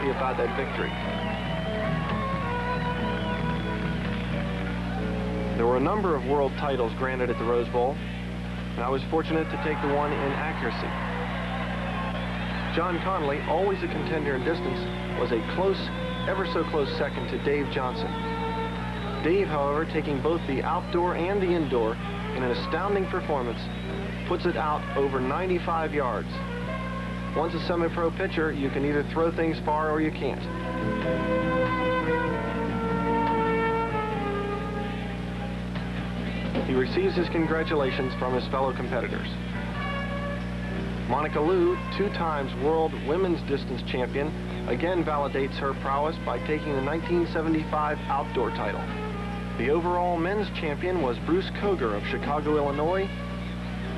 happy about that victory. There were a number of world titles granted at the Rose Bowl, and I was fortunate to take the one in accuracy. John Connolly, always a contender in distance, was a close, ever so close second to Dave Johnson. Dave, however, taking both the outdoor and the indoor in an astounding performance, puts it out over 95 yards. Once a semi-pro pitcher, you can either throw things far or you can't. He receives his congratulations from his fellow competitors. Monica Lou, two times world women's distance champion, again validates her prowess by taking the 1975 outdoor title. The overall men's champion was Bruce Koger of Chicago, Illinois,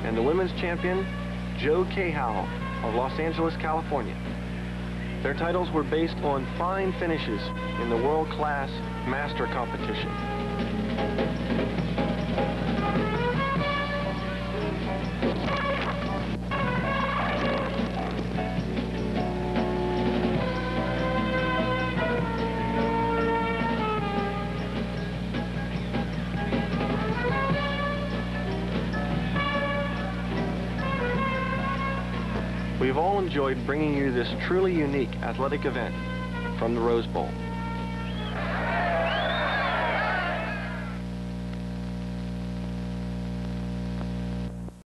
and the women's champion, Jo Cahow of Los Angeles, California. Their titles were based on fine finishes in the world-class master competition. We've all enjoyed bringing you this truly unique athletic event from the Rose Bowl.